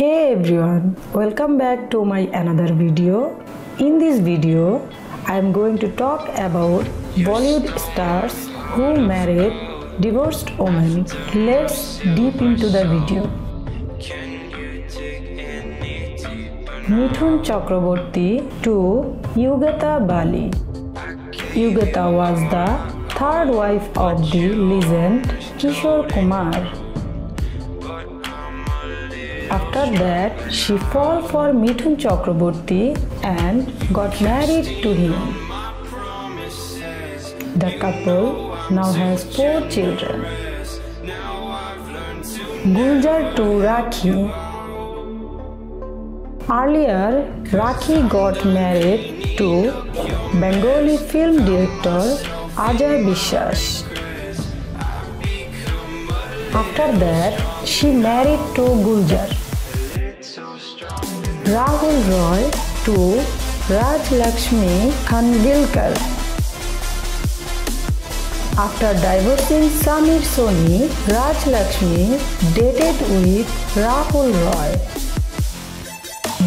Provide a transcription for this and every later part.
everyone, welcome back to my another video. In this video, I am going to talk about Bollywood stars who married divorced women. Let's deep into the video. Mithun Chakraborty to Yugata Bali. Yugata was the third wife of the legend Kishore Kumar. After that, she fell for Mithun Chakraborty and got married to him. The couple now has four children. Gulzar to Rakhi. Earlier, Rakhi got married to Bengali film director Ajay Biswas. After that, she married to Gulzar. Rahul Roy to Raj Lakshmi Khanvilkar. After divorcing Samir Soni, Raj Lakshmi dated with Rahul Roy.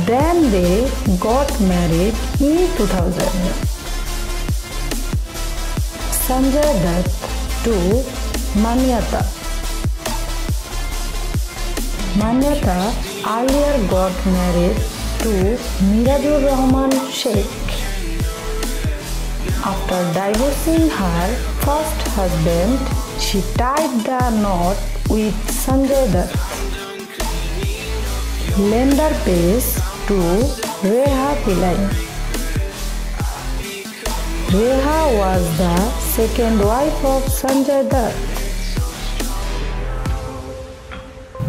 Then they got married in 2000. Sanjay Dutt to Manyata. Manyata earlier got married to Miradur Rahman Sheikh. After divorcing her first husband, she tied the knot with Sanjay Dutt. Leander Paes to Rhea Pillai. Rhea was the second wife of Sanjay Dutt.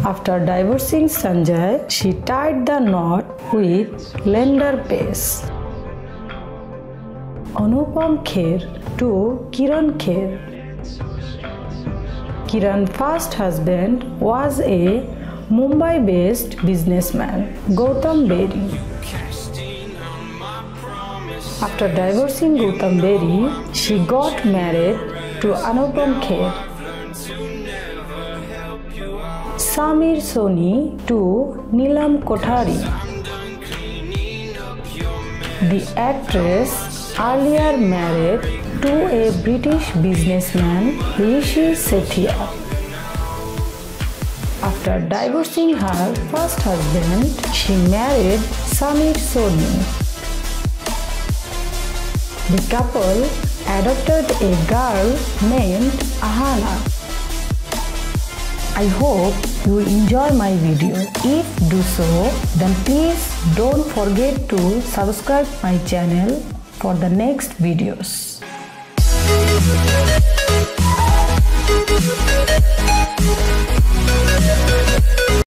After divorcing Sanjay, she tied the knot with Leander Paes. Anupam Kher to Kirron Kher. Kirron's first husband was a Mumbai based businessman, Gautam Berry. After divorcing Gautam Berry, she got married to Anupam Kher. Samir Soni to Neelam Kothari. The actress earlier married to a British businessman Rishi Sethia. After divorcing her first husband, she married Samir Soni. The couple adopted a girl named Ahana. I hope you enjoy my video. If do so, then please don't forget to subscribe my channel for the next videos.